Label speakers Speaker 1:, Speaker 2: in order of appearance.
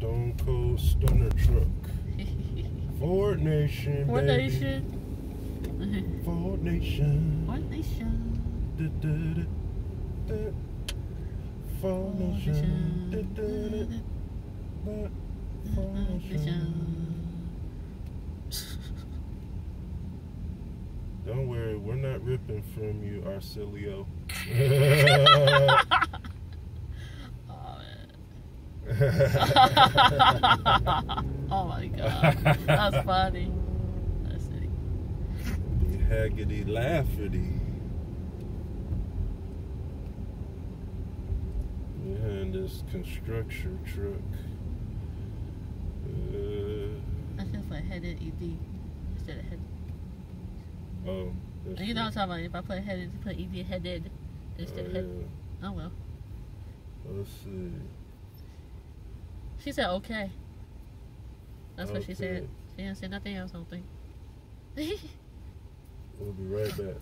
Speaker 1: Stone Cold Stunner Truck. Ford Nation,
Speaker 2: Ford
Speaker 1: baby.
Speaker 2: Nation.
Speaker 1: Ford Nation.
Speaker 2: Ford Nation.
Speaker 1: Da, da, da. Ford
Speaker 2: Ford
Speaker 1: Nation.
Speaker 2: Nation.
Speaker 1: da, da, da. Ford mm-hmm. Nation. Don't worry, we're not ripping from you, Arcelio.
Speaker 2: oh my god. That's funny. See.
Speaker 1: The Haggity Lafferty. Behind this construction truck. Uh,
Speaker 2: I should put headed ED instead of head.
Speaker 1: oh. that's
Speaker 2: You know what I'm talking about. If I put headed, put ED headed instead
Speaker 1: Oh,
Speaker 2: of head.
Speaker 1: yeah.
Speaker 2: Oh well.
Speaker 1: Let's see.
Speaker 2: She said okay. That's what she said. She didn't say nothing else, I don't think.
Speaker 1: We'll be right back.